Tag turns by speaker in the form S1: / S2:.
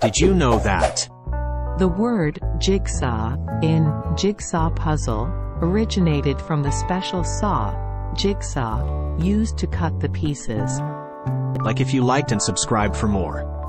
S1: Did you know that?
S2: The word jigsaw in jigsaw puzzle originated from the special saw, jigsaw, used to cut the pieces.
S1: Like if you liked and subscribed for more.